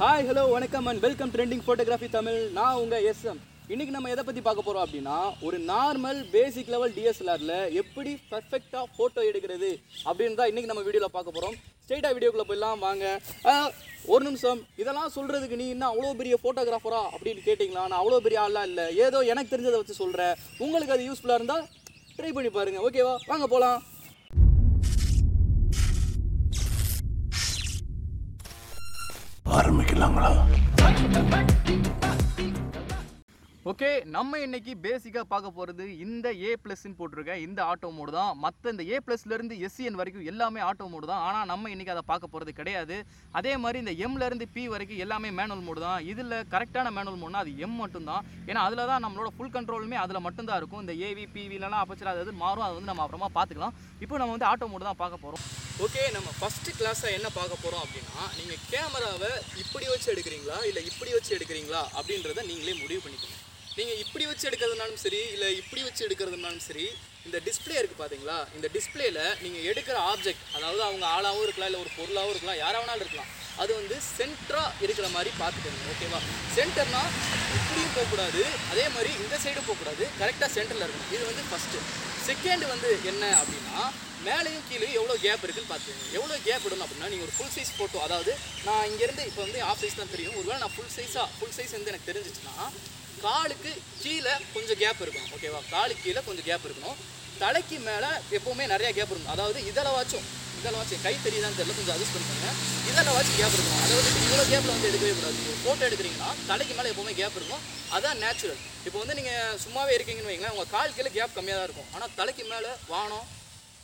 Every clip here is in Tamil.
ஹாய் ஹலோ வணக்கம் and welcome trending photography Tamil நான் உங்கள் எஸ்எம் இன்றைக்கி நம்ம எதை பற்றி பார்க்க போகிறோம் அப்படின்னா ஒரு நார்மல் பேசிக் லெவல் டிஎஸ்எல்ஆரில் எப்படி பர்ஃபெக்டாக ஃபோட்டோ எடுக்கிறது அப்படின்னு தான் இன்றைக்கி நம்ம வீடியோவில் பார்க்க போகிறோம் ஸ்ட்ரெயிட்டாக வீடியோக்குள்ளே போயிடலாம் வாங்க. ஒரு நிமிஷம். இதெல்லாம் சொல்கிறதுக்கு நீ என்ன அவ்வளோ பெரிய ஃபோட்டோகிராஃபரா அப்படின்னு கேட்டிங்களா? நான் அவ்வளோ பெரிய ஆள்லாம் இல்லை. ஏதோ எனக்கு தெரிஞ்சதை வச்சு சொல்கிறேன் உங்களுக்கு அது யூஸ்ஃபுல்லாக இருந்தால் ட்ரை பண்ணி பாருங்கள் ஓகேவா வாங்க போகலாம் ஆரம்பிக்கலாங்களா? ஓகே நம்ம இன்னைக்கு பேசிக்காக பார்க்க போகிறது இந்த ஏ ப்ளஸ்ன்னு போட்டிருக்கேன் இந்த ஆட்டோ மோடு தான். மற்ற இந்த ஏ ப்ளஸ்லேருந்து எஸ்சிஎன் வரைக்கும் எல்லாமே ஆட்டோ மோடு தான். ஆனால் நம்ம இன்றைக்கி அதை பார்க்க போகிறது கிடையாது. அதே மாதிரி இந்த எம்லேருந்து பி வரைக்கும் எல்லாமே மேனுவல் மோடு தான். இதில் கரெக்டான மேனுவல் மோடுனா அது எம் மட்டும்தான் ஏன்னா அதில் தான் நம்மளோட ஃபுல் கண்ட்ரோலுமே அதில் மட்டும்தான் இருக்கும். இந்த ஏவி பிவிலலாம் அப்பச்சல் அது அது மாறும். அது வந்து நம்ம அப்புறமா பார்த்துக்கலாம். இப்போ நம்ம வந்து ஆட்டோ மோடு தான் பார்க்க போகிறோம் ஓகே நம்ம ஃபஸ்ட்டு கிளாஸை என்ன பார்க்க போகிறோம் அப்படின்னா நீங்கள் கேமராவை இப்படி வச்சு எடுக்கிறீங்களா? இல்லை இப்படி வச்சு எடுக்கிறீங்களா? அப்படின்றத நீங்களே முடிவு பண்ணிக்கணும் நீங்கள் இப்படி வச்சு எடுக்கிறதுனாலும் சரி இல்லை இப்படி வச்சு எடுக்கிறதுனாலும் சரி இந்த டிஸ்ப்ளே இருக்குது பார்த்தீங்களா இந்த டிஸ்பிளேயில் நீங்கள் எடுக்கிற ஆப்ஜெக்ட் அதாவது அவங்க ஆளாகவும் இருக்கலாம் இல்லை ஒரு பொருளாகவும் இருக்கலாம் யாராக வேணாலும் இருக்கலாம். அது வந்து சென்டராக இருக்கிற மாதிரி பார்த்துக்கோங்க ஓகேவா சென்டர்னால் இப்படியும் போகக்கூடாது அதே மாதிரி இந்த சைடும் போகக்கூடாது கரெக்டாக சென்டரில் இருக்கணும். இது வந்து ஃபஸ்ட்டு செகண்ட் வந்து என்ன அப்படின்னா மேலேயும் கீழே எவ்வளோ கேப் இருக்குன்னு பார்த்துக்கோங்க. எவ்வளோ கேப் விடணும் அப்படின்னா நீங்கள் ஒரு ஃபுல் சைஸ் ஃபோட்டோ அதாவது நான் இங்கேருந்து இப்போ வந்து ஆஃப் சைஸ் தான் தெரியும். ஒருவேளை நான் ஃபுல் சைஸாக ஃபுல் சைஸ் வந்து எனக்கு தெரிஞ்சிச்சுன்னா காலுக்கு கீழே கொஞ்சம் கேப் இருக்கணும் ஓகேவா காலுக்கு கீழே கொஞ்சம் கேப் இருக்கணும். தலைக்கு மேலே எப்போவுமே நிறையா கேப் இருக்கும் அதாவது இதில் வாச்சும் இதில் வாச்சும் கை தெரியுதான்னு தெரியல கொஞ்சம் அட்ஜஸ்ட் பண்ணுங்க இதில் வாச்சும் கேப் இருக்கும் அதாவது இவ்வளோ கேப்பில் வந்து எடுக்கவே கூடாது. ஃபோட்டோ எடுக்கிறீங்கன்னா தலைக்கு மேலே எப்போவுமே கேப் இருக்கும் அதான் நேச்சுரல் இப்போ வந்து நீங்கள் சும்மாவே இருக்கீங்கன்னு வைங்களேன் உங்கள் கால் கீழே கேப் கம்மியாக தான் இருக்கும். ஆனால் தலைக்கு மேலே வானம்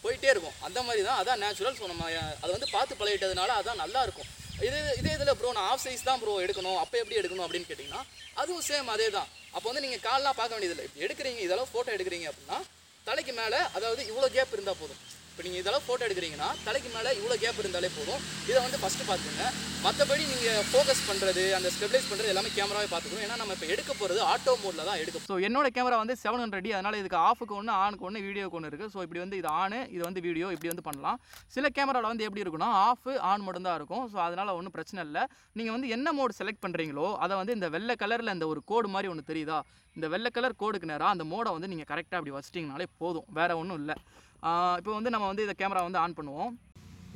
போயிட்டே இருக்கும். அந்த மாதிரி தான் அதான் நேச்சுரல் ஸோ நம்ம அதை வந்து பார்த்து பழகிட்டதுனால அதான் நல்லா இருக்கும். இது இதே இதில் ப்ரோ நான் ஆஃப் சைஸ் தான் ப்ரோ எடுக்கணும். அப்போ எப்படி எடுக்கணும் அப்படின்னு கேட்டிங்கன்னா அதுவும் சேம் அதே தான் அப்போ வந்து நீங்கள் கால்லாம் பார்க்க வேண்டியதில்லை. எடுக்கிறீங்க இதெல்லாம் ஃபோட்டோ எடுக்கிறீங்க அப்படின்னா தலைக்கு மேலே அதாவது இவ்வளோ கேப் இருந்தால் போதும். இப்போ நீங்கள் இதெல்லாம் ஃபோட்டோ எடுக்கிறீங்கன்னா தலைக்கு மேலே இவ்வளோ கேப் இருந்தாலே போதும். இதை வந்து ஃபஸ்ட்டு பார்த்துக்கோங்க. மற்றபடி நீங்கள் ஃபோக்கஸ் பண்ணுறது அந்த ஸ்டெபிலைஸ் பண்ணுறது எல்லாமே கேமராவே பார்த்துக்கணும். ஏன்னா நம்ம இப்போ எடுக்க போகிறது ஆட்டோ மோடில் தான் எடுக்கும் ஸோ என்னோட கேமரா வந்து செவன் ஹண்ட்ரட் அதனால் இதுக்கு ஆஃபுக்கு ஒன்று ஆனுக்கு ஒன்று வீடியோக்கு ஒன்று இருக்குது ஸோ இப்படி வந்து இது ஆனு இது வந்து வீடியோ இப்படி வந்து பண்ணலாம். சில கேமராவில் வந்து எப்படி இருக்குன்னா ஆஃப் ஆன் மட்டும் தான் இருக்கும். ஸோ அதனால் ஒன்றும் பிரச்சனை இல்லை. நீங்கள் வந்து என்ன மோடு செலக்ட் பண்ணுறீங்களோ அதை வந்து இந்த வெள்ளை கலரில் இந்த ஒரு கோடு மாதிரி ஒன்று தெரியுதா? இந்த வெள்ளை கலர் கோடுக்கு நேராக அந்த மோடை வந்து நீங்கள் கரெக்டாக அப்படி வச்சிட்டிங்கனாலே போதும். வேறு ஒன்றும் இல்லை. இப்போ வந்து நம்ம வந்து இந்த கேமரா வந்து ஆன் பண்ணுவோம்.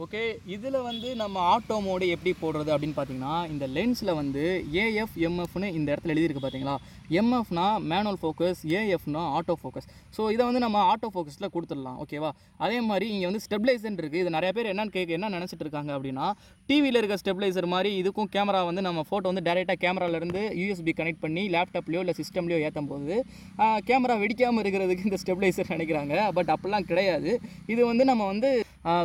ஓகே இதில் வந்து நம்ம ஆட்டோ மோடு எப்படி போடுறது அப்படின்னு பார்த்தீங்கன்னா இந்த லென்ஸில் வந்து ஏஎஃப் எம்எஃப்னு இந்த இடத்துல எழுதியிருக்கு பார்த்தீங்களா எம்எஃப்னா மேனுவல் ஃபோக்கஸ் ஏஎஃப்னா ஆட்டோ ஃபோக்கஸ் ஸோ இதை வந்து நம்ம ஆட்டோ ஃபோக்கஸில் கொடுத்துடலாம் ஓகேவா அதே மாதிரி இங்கே வந்து ஸ்டெபிளைசர் இருக்குது இது நிறைய பேர் என்னன்னு கேட்க என்ன நினச்சிட்டு இருக்காங்க அப்படின்னா டிவியில் இருக்க ஸ்டெப்லைசர் மாதிரி இதுக்கும் கேமரா வந்து நம்ம ஃபோட்டோ வந்து டேரெக்டாக கேமராலேருந்து யூஎஸ்பி கனெக்ட் பண்ணி லேப்டாப்லையோ இல்லை சிஸ்டம்லையோ ஏற்றும் போது கேமரா வெடிக்காமல் இருக்கிறதுக்கு இந்த ஸ்டெபிளைசர் நினைக்கிறாங்க. பட் அப்படிலாம் கிடையாது. இது வந்து நம்ம வந்து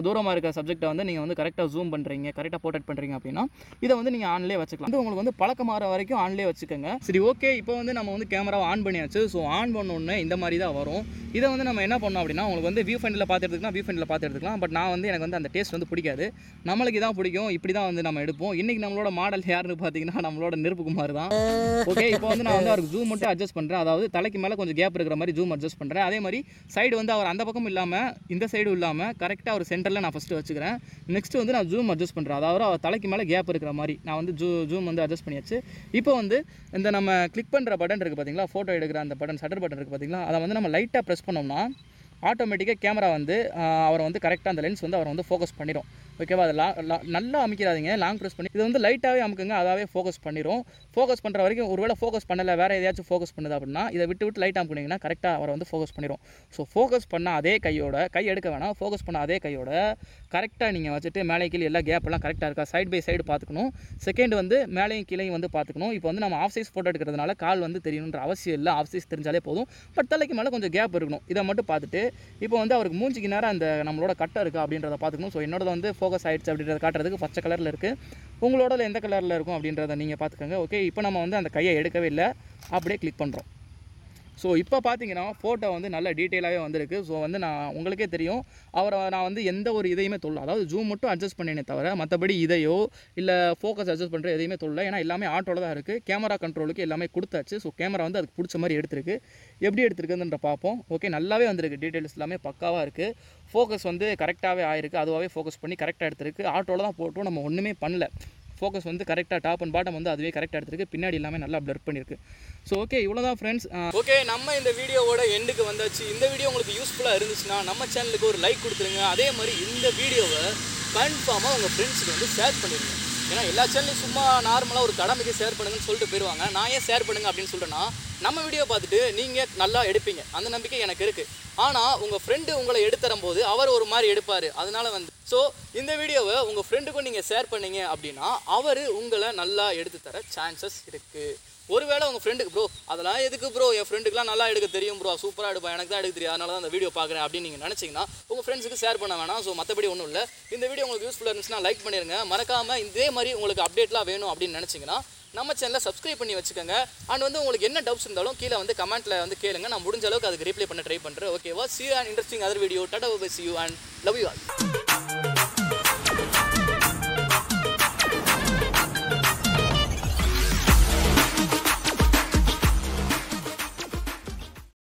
தூரமாக இருக்க சப்ஜெக்டை வந்து நீங்கள் வந்து கரெக்டாக ஜூம் பண்ணுறீங்க கரெக்டாக போர்ட்ரேட் பண்ணுறீங்க அப்படின்னா இதை வந்து நீங்கள் ஆன்லேயே வச்சுக்கலாம். வந்து உங்களுக்கு வந்து பழக்கமாற வரைக்கும் ஆன்லேயே வச்சுக்கோங்க. சரி ஓகே இப்போ வந்து நம்ம வந்து கேமராவை ஆன் பண்ணியாச்சு. ஸோ ஆன் பண்ணோன்னே இந்த மாதிரி தான் வரும். இதை வந்து நம்ம என்ன பண்ணோம் அப்படின்னா உங்களுக்கு வந்து வியூ ஃபண்டில் பார்த்து எடுத்துக்கலாம் வியூ ஃபண்டில் பார்த்து எடுத்துக்கலாம் பட் நான் வந்து எனக்கு வந்து அந்த டேஸ்ட் வந்து பிடிக்காது. நம்மளுக்கு இதான் பிடிக்கும். இப்படி தான் வந்து நம்ம எடுப்போம். இன்றைக்கி நம்மளோட மாடல் யாருன்னு பார்த்தீங்கன்னா நம்மளோட நெருப்புக்குமார் தான். ஓகே இப்போ வந்து நான் வந்து அவருக்கு ஜூம் மட்டும் அட்ஜஸ்ட் பண்ணுறேன் அதாவது தலைக்கு மேலே கொஞ்சம் கேப் இருக்கிற மாதிரி ஜூம் அட்ஜஸ்ட் பண்ணுறேன் அதே மாதிரி சைடு வந்து அவர் அந்த பக்கம் இல்லாமல் இந்த சைடும் இல்லாமல் கரெக்டாக ஒரு சென்டரில் நான் ஃபஸ்ட்டு வச்சுக்கிறேன். நெக்ஸ்ட் வந்து நான் ஜூம் அட்ஜஸ்ட் பண்ணுறேன் அதாவது அவர் தலைக்கு மேலே கேப் இருக்கிற மாதிரி. நான் வந்து ஜூ ஜூம் வந்து அட்ஜஸ்ட் பண்ணியாச்சு. இப்போ வந்து இந்த நம்ம கிளிக் பண்ணுற பட்டன் இருக்குது பார்த்தீங்களா ஃபோட்டோ எடுக்கிற அந்த பட்டன் சட்டர் பட்டன் இருக்குது பார்த்தீங்களா அதை வந்து நம்ம லைட்டாக ப்ரெஸ் பண்ணோம்னா ஆட்டோமேட்டிக்காக கேமரா வந்து அவரை வந்து கரெக்டாக அந்த லென்ஸ் வந்து அவரை வந்து ஃபோக்கஸ் பண்ணிடும் ஓகேவா அது லா- நல்லா அமைக்கிறாதீங்க லாங் ப்ரெஸ் பண்ணி இது வந்து லைட்டாகவே அமுக்குங்க அதாவே ஃபோக்கஸ் பண்ணிடும் ஃபோக்கஸ் பண்ணுற வரைக்கும் ஒருவேளை ஃபோக்கஸ் பண்ணலை வேறு எதையாச்சும் ஃபோக்கஸ் பண்ணுது அப்படின்னா இதை விட்டு விட்டு லைட் அமுக்குனீங்கன்னா கரெக்டாக அவரை வந்து ஃபோக்கஸ் பண்ணிடும் ஸோ ஃபோக்கஸ் பண்ண அதே கையோட கை எடுக்க வேணாம். ஃபோக்கஸ் பண்ண அதே கையோட கரெக்டாக நீங்கள் வச்சுட்டு மேலே கீழே எல்லா கேப்பெல்லாம் கரெக்டாக இருக்கா? சைட் பை சைடு பார்த்துக்கணும். செகண்ட் வந்து மேலேயும் கீழேயும் வந்து பார்த்துக்கணும். இப்போ வந்து நம்ம ஆஃப் சைஸ் ஃபோட்டோ எடுக்கிறதுனால கால் வந்து தெரியணுன்ற அவசியம் இல்லை. ஆஃப் சைஸ் தெரிஞ்சாலே போதும். பட் தலைக்கு மேலே கொஞ்சம் கேப் இருக்கணும். இதை மட்டும் பார்த்துட்டு இப்போ வந்து அவருக்கு மூஞ்சிக்கு நேரம் அந்த நம்மளோட கட்டை இருக்குது அப்படின்றத பார்த்துக்கணும். ஸோ என்னோட வந்து ஃபோக்கஸ் ஆயிடுச்சு அப்படின்றத காட்டுறதுக்கு பச்சை கலரில் இருக்குது உங்களோட எந்த கலரில் இருக்கும் அப்படின்றத நீங்கள் பார்த்துக்கோங்க. ஓகே இப்போ நம்ம வந்து அந்த கையை எடுக்கவே இல்லை. அப்படியே கிளிக் பண்ணுறோம் ஸோ இப்போ பார்த்தீங்கன்னா ஃபோட்டோ வந்து நல்ல டீட்டெயிலாகவே வந்திருக்கு. ஸோ வந்து நான் உங்களுக்கே தெரியும். அவரை நான் வந்து எந்த ஒரு இதையுமே தொல்ல அதாவது ஜூம் மட்டும் அட்ஜஸ்ட் பண்ணினே தவிர மற்றபடி இதையோ இல்லை ஃபோக்கஸ் அட்ஜஸ்ட் பண்ணுற எதையுமே தொல்ல. ஏன்னா எல்லாமே ஆட்டோவில் தான் இருக்குது கேமரா கண்ட்ரோலுக்கு எல்லாமே கொடுத்தாச்சு. ஸோ கேமரா வந்து அதுக்கு பிடிச்ச மாதிரி எடுத்திருக்கு. எப்படி எடுத்திருக்குன்ற பார்ப்போம் ஓகே நல்லாவே வந்திருக்கு. டீட்டெயில்ஸ் எல்லாமே பக்காவாக இருக்குது ஃபோக்கஸ் வந்து கரெக்டாகவே ஆயிருக்கு. அதுவாகவே ஃபோக்கஸ் பண்ணி கரெக்டாக எடுத்திருக்கு. ஆட்டோவில் தான் போட்டோம் நம்ம ஒன்றுமே பண்ணல. ஃபோக்கஸ் வந்து கரெக்டாக டாப் அண்ட் பாட்டம் வந்து அதுவே கரெக்டாக எடுத்துருக்கு. பின்னாடி எல்லாமே நல்லா பிளர் பண்ணியிருக்கு. ஸோ ஓகே இவ்வளோ தான் ஃப்ரெண்ட்ஸ் ஓகே நம்ம இந்த வீடியோவோட எண்டுக்கு வந்தாச்சு. இந்த வீடியோ உங்களுக்கு யூஸ்ஃபுல்லாக இருந்துச்சுன்னா நம்ம சேனலுக்கு ஒரு லைக் கொடுத்துருங்க. அதே மாதிரி இந்த வீடியோவை கன்ஃபார்மாக உங்கள் ஃப்ரெண்ட்ஸுக்கு வந்து ஷேர் பண்ணிடுங்க. ஏன்னா எல்லா சேனலையும் சும்மா நார்மலாக ஒரு கடமைக்கு ஷேர் பண்ணுங்கன்னு சொல்லிட்டு போயிடுவாங்க நான் ஏன் ஷேர் பண்ணுங்க அப்படின்னு சொல்லிட்டேன்னா நம்ம வீடியோ பார்த்துட்டு நீங்கள் நல்லா எடுப்பீங்க. அந்த நம்பிக்கை எனக்கு இருக்குது ஆனால் உங்கள் ஃப்ரெண்டு உங்களை எடுத்துரும் போது அவர் ஒரு மாதிரி எடுப்பார். அதனால வந்து ஸோ இந்த வீடியோவை உங்கள் ஃப்ரெண்டுக்கும் நீங்கள் ஷேர் பண்ணீங்க அப்படின்னா அவர் உங்களை நல்லா எடுத்து தர சான்சஸ் இருக்குது ஒருவேளை உங்கள் ஃப்ரெண்டுக்கு ப்ரோ அதெல்லாம் எதுக்கு ப்ரோ என் ஃப்ரெண்டுக்குலாம் நல்லா எடுக்க தெரியும் ப்ரோ சூப்பராக எடுப்பேன் எனக்கு தான் எடுக்க தெரியும். அதனால தான் அந்த வீடியோ பார்க்குறேன் அப்படின்னு நீங்கள் நினச்சிங்கன்னா உங்கள் ஃப்ரெண்ட்ஸுக்கு ஷேர் பண்ண வேணாம். ஸோ மற்றபடி ஒன்றும் இல்லை. இந்த வீடியோ உங்களுக்கு யூஸ்ஃபுல்லாக இருந்துச்சுன்னா லைக் பண்ணிடுங்க மறக்காமல் இதே மாதிரி உங்களுக்கு அப்டேட்லாம் வேணும் அப்படின்னு நினச்சிங்கன்னா நம்ம சேனலை சப்ஸ்கிரைப் பண்ணி வச்சுக்கோங்க. அண்ட் வந்து உங்களுக்கு என்ன டவுட்ஸ் இருந்தாலும் கீழே வந்து கமெண்ட்டில் வந்து கேளுங்க. நான் முடிஞ்ச அளவுக்கு அதுக்கு ரிப்ளை பண்ண ட்ரை பண்ணுறேன் ஓகேவா see and interesting other video Tata bye see you and love you all